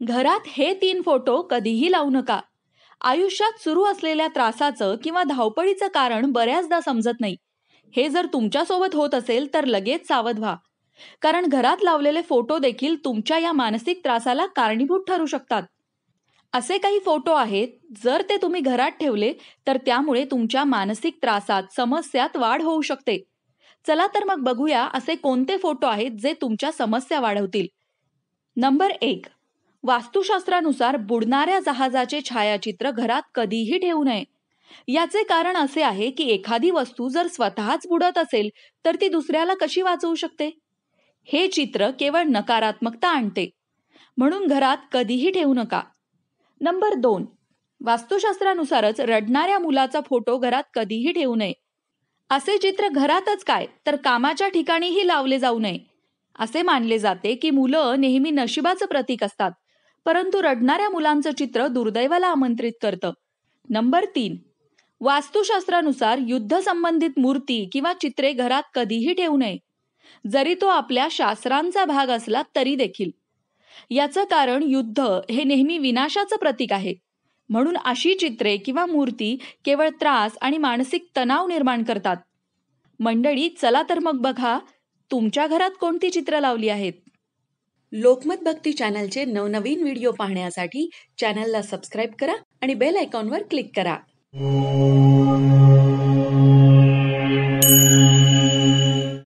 घरात हे तीन फोटो कधीही लावू नका. आयुष्यात सुरू असलेल्या त्रासाचं किंवा धावपळीचं कारण बऱ्याचदा समजत नाही. हे जर तुमच्यासोबत होत असेल तर लगेच सावध व्हा. कारण घरात लावलेले फोटो देखील तुमच्या या मानसिक त्रासाला कारणीभूत ठरू शकतात. असे काही फोटो आहेत जर ते तुम्ही घरात ठेवले तर त्यामुळे तुमच्या मानसिक त्रासात समस्यात वाढ होऊ शकते. चला तर मग बघूया असे कोणते फोटो आहेत जे तुमच्या समस्या वाढवतील. नंबर एक. वास्तुशास्त्रानुसार बुडणाऱ्या जहाजाचे छायाचित्र घरात कधीही ठेवू नये. याचे कारण असे आहे की एखादी वस्तू जर स्वतःच बुडत असेल तर ती दुसऱ्याला कशी वाचवू शकते? हे चित्र केवळ नकारात्मकता आणते. म्हणून घरात कधीही ठेवू नका. नंबर दोन. वास्तुशास्त्रानुसारच रडणाऱ्या मुलाचा फोटो घरात कधीही ठेवू नये. असे चित्र घरातच काय तर कामाच्या ठिकाणीही लावले जाऊ नये. असे मानले जाते की मुलं नेहमी नशिबाचं प्रतीक असतात. परंतु रडणाऱ्या मुलांचं चित्र दुर्दैवाला आमंत्रित करतं. नंबर तीन. वास्तुशास्त्रानुसार युद्ध संबंधित मूर्ती किंवा चित्रे घरात कधीही ठेवू नये. जरी तो आपल्या शास्त्रांचा भाग असला तरी देखील. याचं कारण युद्ध हे नेहमी विनाशाचं प्रतीक आहे. म्हणून अशी चित्रे किंवा मूर्ती केवळ त्रास आणि मानसिक तणाव निर्माण करतात. मंडळी चला तर मग बघा तुमच्या घरात कोणती चित्र लावली आहेत? लोकमत भक्ती चॅनलचे नवनवीन व्हिडिओ पाहण्यासाठी चॅनलला सबस्क्राईब करा आणि बेल आयकॉनवर क्लिक करा.